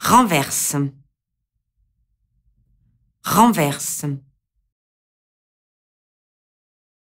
renverse, renverse.